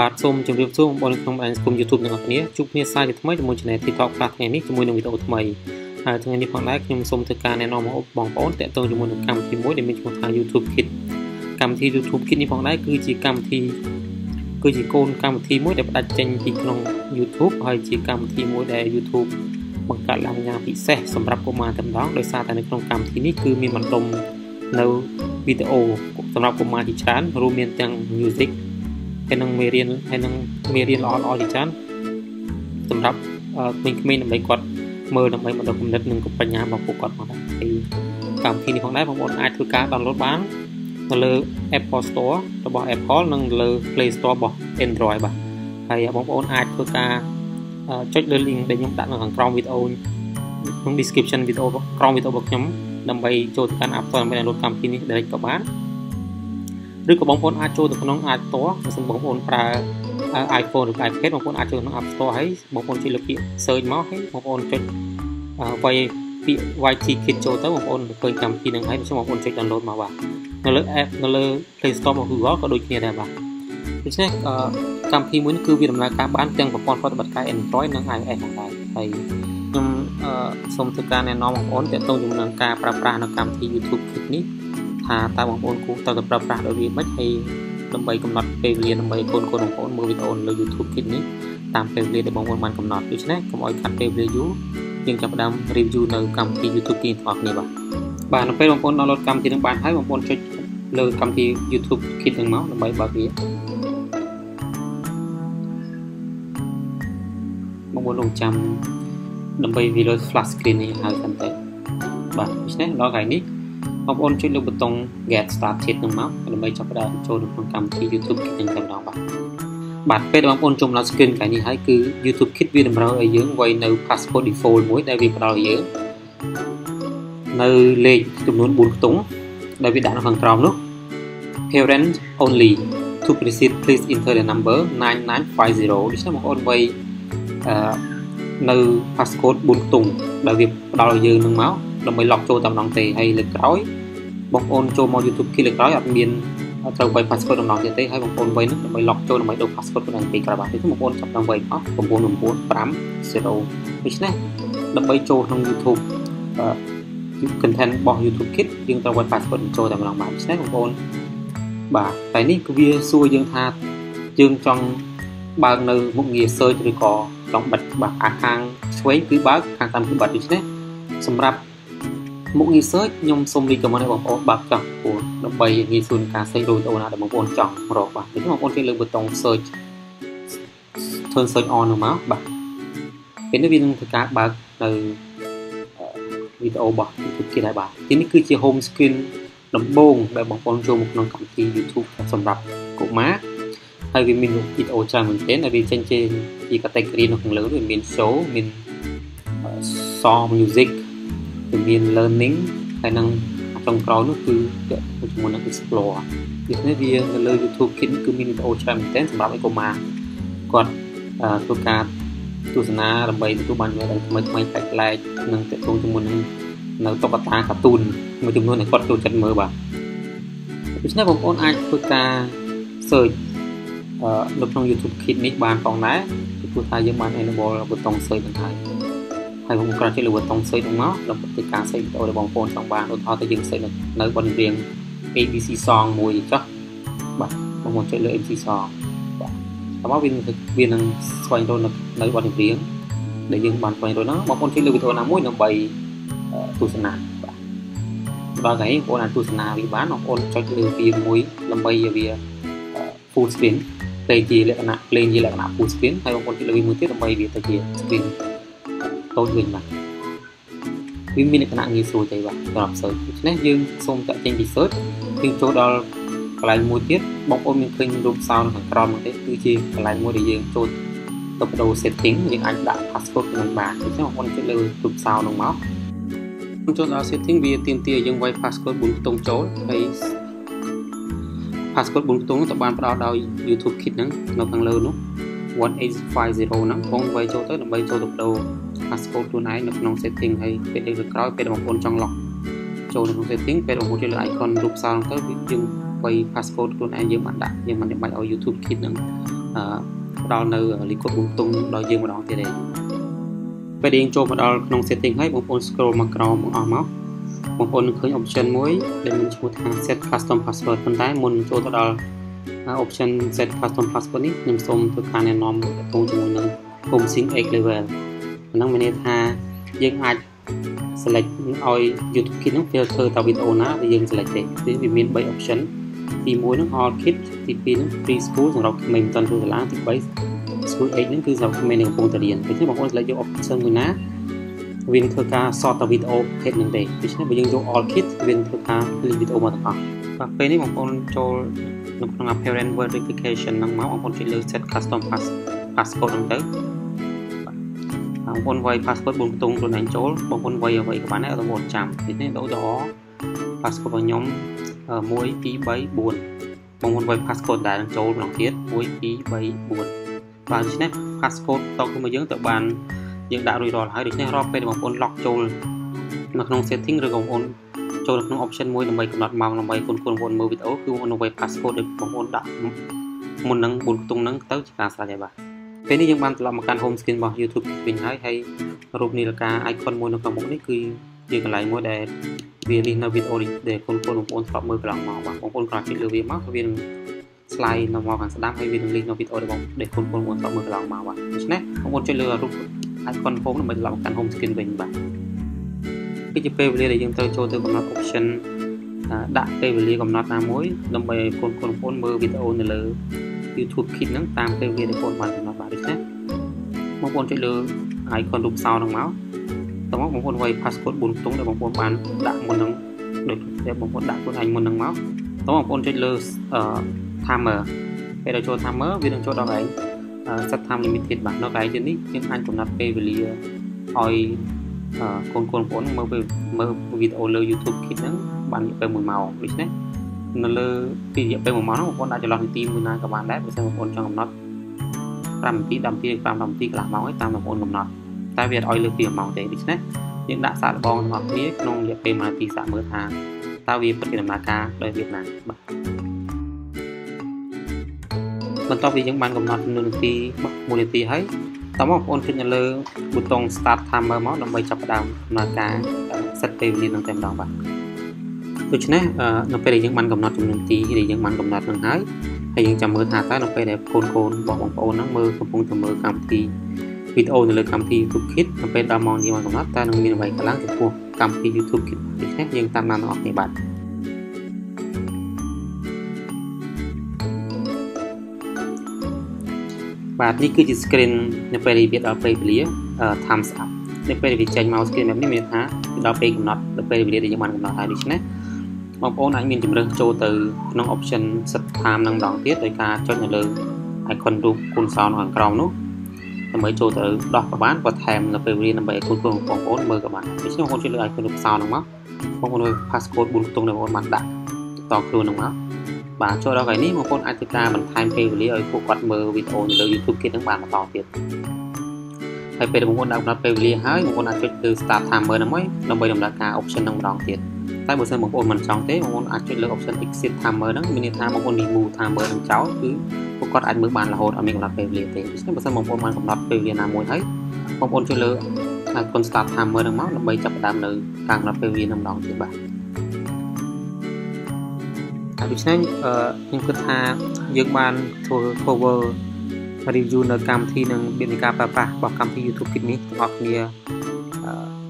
បាទសូមជម្រាបសួរបងប្អូនក្នុងបណ្ដាញសង្គម YouTube ទាំងអស់គ្នាជួបគ្នាសាជាថ្មីជាមួយ Channel TikTok Class ថ្ងៃនេះជាមួយនឹងវីដេអូថ្មីហើយថ្ងៃនេះផងដែរខ្ញុំសូមធ្វើការណែនាំបងប្អូនតាក់ទងជាមួយនឹងកម្មវិធីមួយដែលមានឈ្មោះថា YouTube Kit កម្មវិធី YouTube Kit នេះផងដែរគឺជាកម្មវិធីគឺជាកូនកម្មវិធីមួយដែលផ្ដាច់ចេញពីក្នុង YouTube ហើយជាកម្មវិធីមួយដែល YouTube បង្កើតឡើងយ៉ាងពិសេសសម្រាប់កុមារតែម្ដងដោយសារតែនៅក្នុងកម្មវិធីនេះគឺមានបណ្ដុំនៅវីដេអូសម្រាប់កុមារជាច្រើនរួមមានទាំង music ហើយនឹងមេរៀនហើយនឹងមេរៀនល្អល្អជាច្រើនសម្រាប់ក្មេងៗដើម្បីគាត់មើលដើម្បីបណ្ដុះគំនិតនិងបញ្ញារបស់ពួកគាត់ផងដែរហើយកម្មវិធីនេះផងដែរបងប្អូនអាចធ្វើការ download បាននៅលើ Apple Store របស់ Apple និងលើ Play Store របស់ Android បាទហើយបងប្អូនអាចធ្វើការចុចលើ link ដែលខ្ញុំដាក់នៅខាងក្រោមវីដេអូក្នុង description វីដេអូក្រោមវីដេអូរបស់ខ្ញុំដើម្បីចូលទៅកាន់ App Store ដើម្បី download កម្មវិធីនេះ direct ក៏បាន ឬក៏បងប្អូនអាចចូលទៅក្នុងអាចផ្ទាល់បើសិនបងប្អូនប្រើ iPhone ឬ iPad បងប្អូនអាចចូលក្នុង App Store ហើយបងប្អូនចុចលើពាក្យ search មកហើយបងប្អូនចុចវាយពាក្យ YT Kit ចូលទៅបងប្អូនឃើញកម្មវិធីហ្នឹងហើយដូច្នេះបងប្អូនចុច download មកបាទនៅលើ app នៅលើ Play Store របស់ Google ក៏ដូចគ្នាដែរបាទដូច្នេះកម្មវិធីមួយនេះគឺវាដំណើរការបានទាំងប្រព័ន្ធប្រតិបត្តិការ Android និង iOS ផងដែរហើយខ្ញុំសូមធ្វើការណែនាំបងប្អូនទាក់ទងជាមួយនឹងការប្រើប្រាស់នៅកម្មវិធី YouTube Kit នេះ ថាតើបងប្អូនគួរទៅទៅប្រើប្រាស់ដោយវាមិនហើយដើម្បីកំណត់ពេលវេលាដើម្បីកូនកូនបងប្អូនមើលវីដេអូលើ YouTube Kit នេះតាមពេលវេលាដែលបងប្អូនបានកំណត់ដូច្នេះកុំឲ្យខាត់ពេលវេលាយូរយើងចាប់ផ្ដើម review នៅកម្មវិធី YouTube Kit ទាំងអស់គ្នាបាទបាទនៅពេលបងប្អូន download កម្មវិធីនឹងបានហើយបងប្អូនចុចលើកម្មវិធី YouTube Kit នឹងមកដើម្បីបើកវាបងប្អូនរងចាំដើម្បីវាលើ flash screen នេះហើយសិនទៅបាទដូច្នេះដល់ថ្ងៃនេះ បងប្អូនចុចលើប៊ូតុង get started នឹងមកដើម្បីចាប់ផ្ដើមចូលនៅក្នុងកម្មវិធី YouTube Kit នឹងតែម្ដងបាទបាទពេលបងប្អូនជុំឡើង screen កាលនេះហើយគឺ YouTube Kit វាតម្រូវឲ្យយើងវាយនៅ password default មួយដែលវាផ្ដល់ឲ្យយើងនៅលេខចំនួន4ខ្ទង់ដែលវាដាក់នៅខាងក្រោមនោះ parent only to proceed please enter the number 9950ដូច្នេះបងប្អូនវាយអឺនៅ passcode 4ខ្ទង់ដែលវាផ្ដល់ឲ្យយើងនឹងមក ដើម្បី log ចូលតែម្ដងទេហើយលើកក្រោយបងប្អូនចូលមក YouTube គីលើកក្រោយអត់មានត្រូវវាយ password ម្ដងទៀតទេហើយបងប្អូនវាយនោះដើម្បី log ចូលដើម្បីដូរ password ខ្លួនឯងពេលក្រោយបាទនេះបងប្អូនចាប់តាមវាយអស់995 0ដូច្នេះដើម្បីចូលក្នុង YouTube content របស់ YouTube Kit យើងត្រូវវាយ password ចូលតែម្ដងបាទដូច្នេះបងប្អូនបាទតែនេះគឺវាសួរយើងថាយើងចង់បើកនៅមុខងារ search ឬក៏ចង់បិទបាទអាខាងឆ្វេងគឺបើកខាងតាមគឺបិទដូច្នេះសម្រាប់ មុខងារ search ខ្ញុំសូម recommend ឲ្យបងប្អូនបើកចោះព្រោះដើម្បីងាយស្រួលក្នុងការ search វីដេអូណាដែលបងប្អូនចង់រកបាទនេះបងប្អូនគេលើប៊ូតុង search turn search on នោះមកបាទពេលនេះវានឹងធ្វើការបើកនៅវីដេអូរបស់ YouTube គេដែរបាទទីនេះគឺជា home screen ដំបូងដែលបងប្អូនចូលមកក្នុងកម្មវិធី YouTube សម្រាប់កុមារហើយវាមានវីដេអូច្រើនមែនទែនហើយវាចេញចេញពី category នៅខាងលើវាមាន show មាន song music វាមាន learning ហើយនឹងចុងក្រោយនោះគឺជាមួយនឹង explore ដូច្នេះវានៅលើ YouTube Kids គឺមានវីដេអូច្រើនមែនទែនសម្រាប់ឲ្យកុមារគាត់ធ្វើការទស្សនាដើម្បីទទួលបានចំណេះដឹងថ្មីថ្មីប្លែកប្លែកនិងទាក់ទងជាមួយនឹងនៅតុក្កតាកាទូនមួយចំនួនដែលគាត់ចូលចិត្តមើលបាទដូច្នេះបងប្អូនអាចធ្វើការ search នៅក្នុង YouTube Kids នេះបានផងដែរពីព្រោះថាយើងបាន enable ប៊ូតុង search នឹងហើ យហើយបងប្អូនចុចលើប៊ូតុង search នឹងមកដើម្បីធ្វើការ search វីដេអូដែលបងប្អូនចង់បានឧទាហរណ៍ទៅយើង search នៅបទចម្រៀង ABC song មួយចុះបាទបងប្អូនចុចលើ ABC song បាទតោះមកវានឹងវានឹងស្វែងរកនៅបទចម្រៀងដែលយើងបានស្វែងរកហ្នឹងបងប្អូនចុចលើវីដេអូណាមួយដើម្បីទស្សនាបាទដល់ថ្ងៃបងប្អូនអាចទស្សនាវាបានបងប្អូនចុចលើវាមួយដើម្បីឲ្យវា full screen ទៅជាលក្ខណៈ play ជាលក្ខណៈ full screen ហើយបងប្អូនចុចលើវាមួយទៀតដើម្បីវាទៅជា screen តូចវិញបាទវាមានលក្ខណៈងាយស្រួលទេបាទសម្រាប់ search ដូច្នេះយើងសូមតាក់ចេញពី search យើងចូលដល់កន្លែងមួយទៀតបងប្អូនមានឃើញរូបសោនៅខាងក្រោមនោះទេគឺជាកន្លែងមួយដែលយើងចូលទៅបដូរ setting យើងអាចដាក់ passcode ក្នុងបានដូច្នេះបងប្អូនចុចលើរូបសោនោះមកចូលដល់ setting វាទាមទារយើងវាយ passcode 4ខ្ទង់ចូលហើយ passcode 4ខ្ទង់ទៅបានផ្ដល់ដោយ YouTube Kit ហ្នឹងនៅខាងលើនោះ 1850ហ្នឹងបងវាយចូលទៅដើម្បីចូលទៅបដូរ passcode ខ្លួនឯងនៅក្នុង setting ហើយពេលលើក្រោយពេលបងប្អូនចង់ lock ចូលនៅក្នុង setting ពេលបងប្អូនចូលលើ icon រូបសោហ្នឹងទៅយើងវាយ passcode ខ្លួនឯងយើងបានដាក់យើងមិនចាំបាច់ឲ្យ YouTube Kit ហ្នឹងអឺផ្ដល់នៅលីកូតប៊ូតុងដល់យើងម្ដងទៀតទេពេលដែលយើងចូលមកដល់ក្នុង setting ហើយបងប្អូន scroll មកក្រោមអស់មកបងប្អូននឹងឃើញ option មួយដែលមានឈ្មោះថា set custom password ប៉ុន្តែមុនចូលទៅដល់ option set custom password នេះខ្ញុំសូមធ្វើការណែនាំទាក់ទងជាមួយនឹង home sync x level ហ្នឹងមានន័យថាយើងអាច select ឲ្យ YouTube Kit ហ្នឹង filter តើវីដេអូណាដែលយើង select ទេគឺវាមាន3 option ទី1ហ្នឹង all kit ទី2ហ្នឹង preschool សម្រាប់ក្មេងមិនទាន់ចូលសាលាទី3 school age ហ្នឹងគឺសម្រាប់ក្មេងដែលកំពុងតែរៀនដូច្នេះបងប្អូន select យក option មួយណាវានឹងធ្វើការ sort តវីដេអូភេទហ្នឹងទេដូច្នេះបើយើងយក all kit វានឹងធ្វើការ list វីដេអូមកទាំងអស់ បាទពេលនេះបងប្អូនចូលនៅក្នុង apparent verification ហ្នឹងមកបងប្អូនចុចលើ set custom pass passcode ហ្នឹងទៅបងប្អូនវាយ password 4ខ្ទង់ខ្លួនឯងចូលបងប្អូនវាយអ្វីក៏បានដែរបងប្អូនចាំទីនេះដូចល្អ password របស់ខ្ញុំ1 2 3 4បងប្អូនវាយ passcode ដែលនឹងចូលម្ដងទៀត1 2 3 4បាទដូច្នេះ passcode តទៅមកយើងទៅបានយើងដាក់រួចរាល់ហើយដូច្នេះរាល់ពេលបងប្អូន lock ចូលនៅក្នុង setting ឬក៏បងប្អូន ចូលនៅក្នុង option មួយដើម្បីកំណត់ម៉ោងដើម្បីគុណគុណបងប្អូនមើលវីដេអូគឺបងប្អូននឹងវាយ passcode ដែលបងប្អូនដាក់មុននឹង4ខ្ទង់ហ្នឹងទៅជាការស្រេចហើយបាទពេលនេះយើងបានត្រឡប់មកកាន់ home screen របស់ YouTube វិញហើយហើយរូបនាឡិកា icon មួយនៅក្នុងមុខនេះគឺជាកន្លែងមួយដែលវានេះនៅវីដេអូនេះដែលគុណគុណបងប្អូនធ្លាប់មើលកន្លងមកបាទបងប្អូនគ្រាន់ចុចលើវាមកវានឹង slide នៅមកខាងស្ដាំហើយវានឹង link នៅវីដេអូរបស់ដែលគុណគុណបងប្អូនធ្លាប់មើលកន្លងមកបាទដូច្នេះបងប្អូនចុចលើរូប icon home ដើម្បីត្រឡប់មកកាន់ home screen វិញបាទ គឺជាពេលវេលាដែលយើងត្រូវចូលទៅកំណត់ option ដាក់ពេលវេលាកំណត់ណាមួយដើម្បីឲ្យគុណគុណបងប្អូនមើលវីដេអូនៅលើ YouTube Kit ហ្នឹងតាមពេលវេលាដែលបងប្អូនបានកំណត់បាទដូច្នេះបងប្អូនចុចលើ icon រូបសោហ្នឹងមកតមកបងប្អូនវាយ passcode 4ខ្ទង់ដែលបងប្អូនបានដាក់មុននឹងដូចដែលបងប្អូនដាក់ខ្លួនឯងមុននឹងមកតបងប្អូនចុចលើ timer ពេលដល់ចូល timer វានឹងចូលដល់កន្លែង set time limited បាទនៅកន្លែងទៀតនេះយើងអាចកំណត់ពេលវេលាឲ្យ កូនកូនបងប្អូនមើលមើលវីដេអូលើ YouTube Kit ហ្នឹងបានរយៈពេល1ម៉ោងដូច្នេះនៅលើពីរយៈពេល1ម៉ោងហ្នឹងបងប្អូនអាចចន្លោះនាទីមួយណាក៏បានដែរបើសិនបងប្អូនចង់កំណត់5នាទី10នាទី5 10នាទីកន្លះម៉ោងឯតាមបងប្អូនកំណត់តែវាអត់ឲ្យលើសពី1ម៉ោងទេដូច្នេះយើងដាក់សាកល្បងទាំងអស់គ្នាក្នុងរយៈពេល1នាទីសាកមើលថាតើវាពិតជាដំណើរការដោយរបៀបណាបាទបន្ទាប់ពីយើងបានកំណត់នាទី1នាទីហើយ តោះមកបងប្អូនចុចនៅលើប៊ូតុង start timer មកដើម្បីចាប់ផ្ដើមដំណើរការ set ពេលវេលានឹងតែម្ដងបាទដូច្នេះនៅពេលដែលយើងបានកំណត់ចំនួនទីដែលយើងបានកំណត់នឹងហើយហើយយើងចាំមើលថាតើនៅពេលដែលកូនកូនរបស់បងប្អូនហ្នឹងមើលកំពុងតែមើលកម្មវិធីវីដេអូនៅលើកម្មវិធី YouTube Kit នៅពេលដល់ម៉ោងយើងបានកំណត់តើនឹងមានអ្វីកើតឡើងចំពោះកម្មវិធី YouTube Kit ដូច្នេះយើងតាមបានទាំងអស់គ្នាបាទ បាទនេះគឺជា screen នៅពេលវាដល់ពេលវេលា times up នៅពេលវាចេញមក screen បែបនេះមានថាដល់ពេលកំណត់ដល់ពេលវេលាដែលយើងបានកំណត់ហើយដូច្នេះបងប្អូនអាចមានជំរើសចូលទៅក្នុង option set time នឹងម្ដងទៀតដោយការចុចនៅលើ icon រូបគុណសោនៅខាងក្រោមនោះដើម្បីចូលទៅដោះក៏បានក៏ថែមនៅពេលវេលាដើម្បីឲ្យគុណគុណបងប្អូនមើលក៏បានដូច្នេះបងប្អូនចុចលើ icon រូបសោនឹងមកបងប្អូនមើល passcode 4ខ្ទង់ដែលបងប្អូនបានដាក់តខ្លួននឹងមក បាទចូលដល់កន្លែងនេះបងប្អូនអាចធ្វើការបន្ថែមពេលវេលាឲ្យពួកគាត់មើលវីដេអូនៅលើ YouTube គេនឹងបានបន្តទៀតហើយពេលបងប្អូនដាក់កំណត់ពេលវេលាហើយបងប្អូនអាចចុចលើ start timer ហ្នឹងមួយដើម្បីដំណើរការ option ហ្នឹងម្ដងទៀតតែបើសិនបងប្អូនមិនចង់ទេបងប្អូនអាចចុចលើ option exit timer ហ្នឹងមានន័យថាបងប្អូន remove timer ហ្នឹងចោលគឺពួកគាត់អាចមើលបានរហូតអត់មានកំណត់ពេលវេលាទេដូច្នេះបើសិនបងប្អូនបានកំណត់ពេលវេលាណាមួយហើយបងប្អូនចុចលើ icon start timer ហ្នឹងមកដើម្បីចាប់ផ្ដើមនៅការកំណត់ពេលវេលាហ្នឹងម្ដងទៀតបាទហើយ ដូច្នេះខ្ញុំគិតថាយើងបានធ្វើ cover review នៅកម្មវិធីនិងមាននៃការប្រើប្រាស់របស់កម្មវិធី YouTube គិតនេះទាំងអស់គ្នា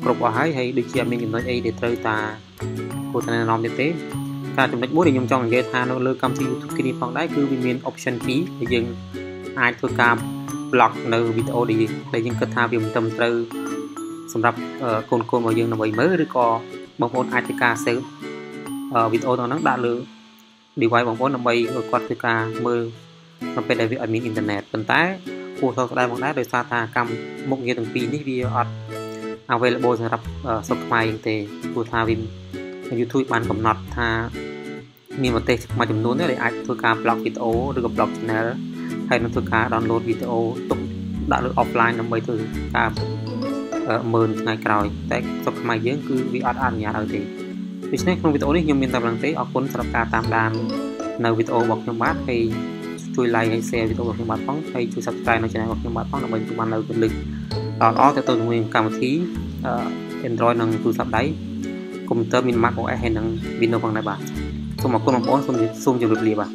គ្រប់អស់ហើយហើយដូចជាអត់មានចំណុចអីដែលត្រូវតាគួរតែណែនាំទៀតទេតែចំណុចមួយដែលខ្ញុំចង់និយាយថានៅលើកម្មវិធី YouTube គិតនេះផងដែរគឺវាមាន option 2ដែលយើងអាចធ្វើការ block នៅវីដេអូដែលដែលយើងគិតថាវាមិនត្រឹមត្រូវសម្រាប់កូនកូនរបស់យើងដើម្បីមើលឬក៏បងប្អូនអាចធ្វើការ save វីដេអូទាំងហ្នឹងដាក់លើ device បងប្អូនដើម្បីឲ្យគាត់ធ្វើការមើលនៅពេលដែលវាអត់មានអ៊ីនធឺណិតប៉ុន្តែគួរសោកស្ដាយផងដែរដោយសារថាកម្មមុខងារទាំងពីរនេះវាអត់ available សម្រាប់សុខខ្មែរយើងទេព្រោះថាវា YouTube បានកំណត់ថាមានប្រទេសមួយចំនួនដែលអាចធ្វើការ block វីដេអូឬក៏ block channel ហើយនឹងធ្វើការ download វីដេអូទុកដាក់លើ offline ដើម្បីធ្វើការមើលថ្ងៃក្រោយតែសុខខ្មែរយើងគឺវាអត់អនុញ្ញាតឲ្យទេ ដូច្នេះក្នុងវីដេអូនេះខ្ញុំមានតែប៉ុណ្្នឹងទេអរគុណសម្រាប់ការតាមដាននៅវីដេអូរបស់ខ្ញុំបាទហើយជួយ like ហើយ share វីដេអូរបស់ខ្ញុំបាទផងហើយជួយ subscribe នៅ channel របស់ខ្ញុំបាទផងដើម្បីទទួលបាននៅគន្លឹះល្អៗទៅទៅជាមួយកម្មវិធី Android និងទូរស័ព្ទដៃកុំព្យូទ័រមាន Mac OS ហើយនិង Windows ផងដែរបាទសូមអរគុណបងប្អូនសូមសូមជម្រាបលាបាទ